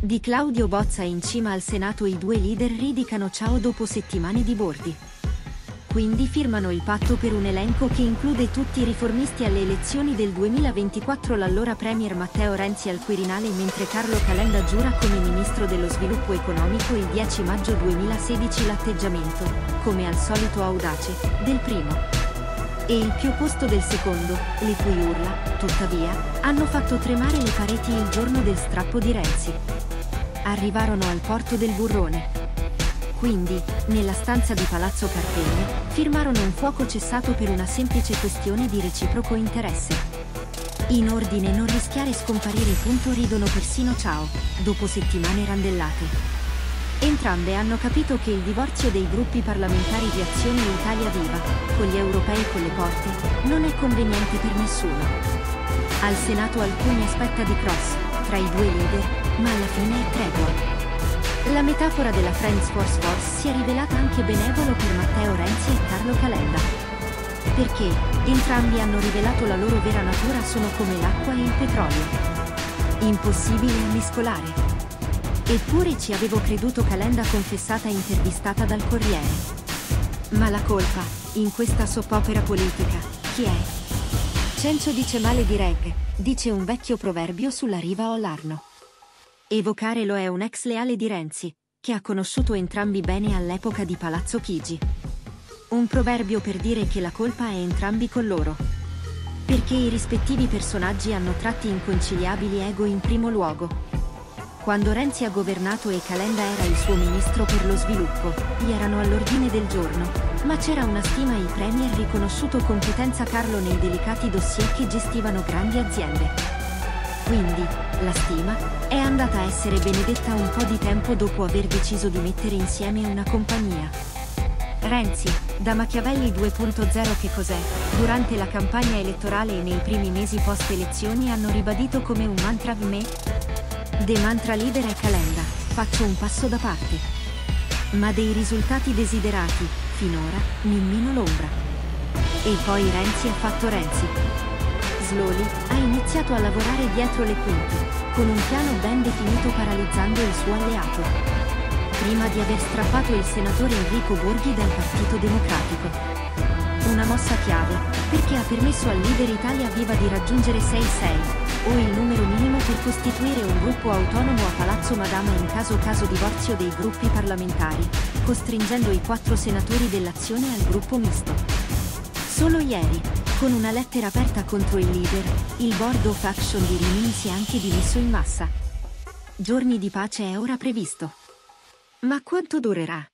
Di Claudio Bozza in cima al Senato i due leader ridicano ciao dopo settimane di bordi. Quindi firmano il patto per un elenco che include tutti i riformisti alle elezioni del 2024 l'allora Premier Matteo Renzi al Quirinale mentre Carlo Calenda giura come Ministro dello Sviluppo Economico il 10 maggio 2016 l'atteggiamento, come al solito audace, del primo e il più opposto del secondo, le cui urla, tuttavia, hanno fatto tremare le pareti il giorno del strappo di Renzi. Arrivarono al porto del burrone. Quindi, nella stanza di Palazzo Carpegni, firmarono un fuoco cessato per una semplice questione di reciproco interesse. In ordine non rischiare scomparire punto ridono persino ciao, dopo settimane randellate. Entrambe hanno capito che il divorzio dei gruppi parlamentari di Azione Italia Viva, con gli europei con le porte, non è conveniente per nessuno. Al Senato alcuni aspetta di cross, tra i due leader, ma alla fine è tregua. La metafora della Friends Force Force si è rivelata anche benevolo per Matteo Renzi e Carlo Calenda. Perché, entrambi hanno rivelato la loro vera natura sono come l'acqua e il petrolio. Impossibile a mescolare. Eppure ci avevo creduto Calenda confessata e intervistata dal Corriere. Ma la colpa, in questa soppopera politica, chi è? Cencio dice male di Reg, dice un vecchio proverbio sulla riva o. Evocare lo è un ex leale di Renzi, che ha conosciuto entrambi bene all'epoca di Palazzo Chigi. Un proverbio per dire che la colpa è entrambi con loro. Perché i rispettivi personaggi hanno tratti inconciliabili ego in primo luogo, quando Renzi ha governato e Calenda era il suo ministro per lo sviluppo, gli erano all'ordine del giorno, ma c'era una stima e il Premier riconosciuto competenza Carlo nei delicati dossier che gestivano grandi aziende. Quindi, la stima è andata a essere benedetta un po' di tempo dopo aver deciso di mettere insieme una compagnia. Renzi, da Machiavelli 2.0 che cos'è? Durante la campagna elettorale e nei primi mesi post elezioni hanno ribadito come un mantra me The mantra leader è Calenda, faccio un passo da parte. Ma dei risultati desiderati, finora, nemmeno l'ombra. E poi Renzi ha fatto Renzi. Slowly ha iniziato a lavorare dietro le quinte, con un piano ben definito paralizzando il suo alleato. Prima di aver strappato il senatore Enrico Borghi dal Partito Democratico. Una mossa chiave, perché ha permesso al leader Italia Viva di raggiungere 6-6, o il numero minimo per costituire un gruppo autonomo a Palazzo Madama in caso caso divorzio dei gruppi parlamentari, costringendo i quattro senatori dell'azione al gruppo misto. Solo ieri, con una lettera aperta contro il leader, il board of action di Rimini si è anche dimesso in massa. Giorni di pace è ora previsto. Ma quanto durerà?